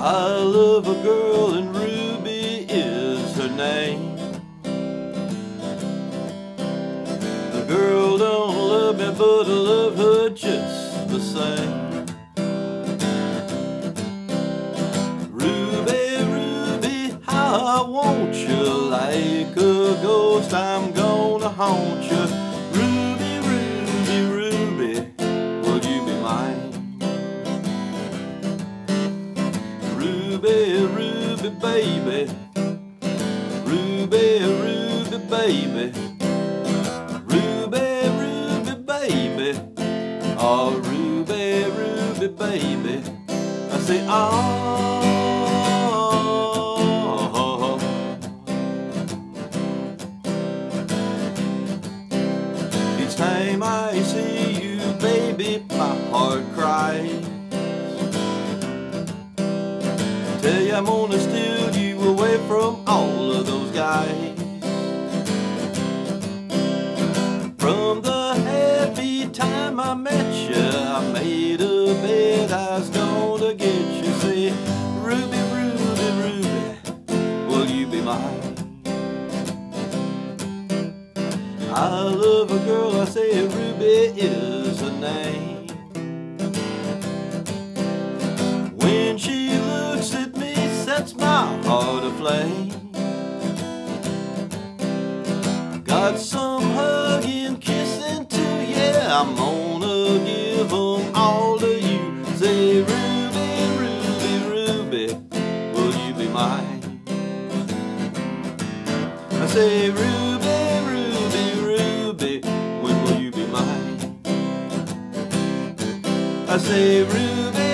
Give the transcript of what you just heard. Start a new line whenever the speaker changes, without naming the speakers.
I love a girl and Ruby is her name. The girl don't love me, but I love her just the same. Ruby, Ruby, how I want you like a ghost. I'm gonna haunt you. Ruby, Ruby, baby. Ruby, Ruby, baby. Ruby, Ruby, baby. Oh, Ruby, Ruby, baby. I say, oh. I'm gonna steal you away from all of those guys. From the happy time I met you, I made a bet I was gonna get you. Say, Ruby, Ruby, Ruby, will you be mine? I love a girl, I say Ruby is her name. Heart aflame. Got some hugging, kissing too, yeah, I'm gonna give 'em all to you. Say, Ruby, Ruby, Ruby, will you be mine? I say, Ruby, Ruby, Ruby, when will you be mine? I say, Ruby,